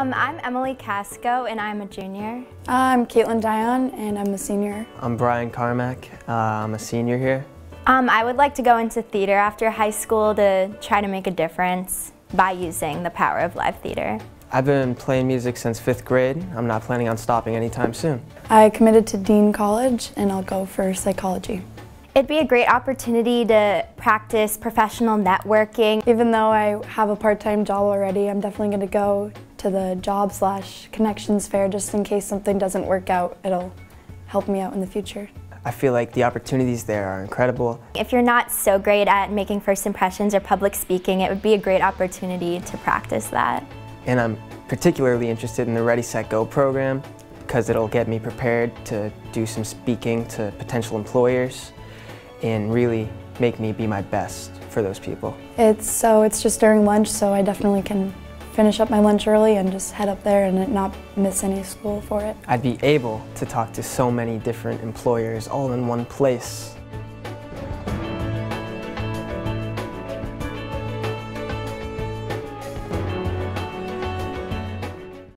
Um, I'm Emily Casco and I'm a junior. I'm Caitlin Dion and I'm a senior. I'm Brian Carmack. Uh, I'm a senior here. Um, I would like to go into theater after high school to try to make a difference by using the power of live theater. I've been playing music since fifth grade. I'm not planning on stopping anytime soon. I committed to Dean College and I'll go for psychology. It'd be a great opportunity to practice professional networking. Even though I have a part-time job already, I'm definitely going to go to the job slash connections fair just in case something doesn't work out. It'll help me out in the future. I feel like the opportunities there are incredible. If you're not so great at making first impressions or public speaking, it would be a great opportunity to practice that. And I'm particularly interested in the Ready, Set, Go program because it'll get me prepared to do some speaking to potential employers and really make me be my best for those people. It's so it's just during lunch, so I definitely can finish up my lunch early and just head up there and not miss any school for it. I'd be able to talk to so many different employers all in one place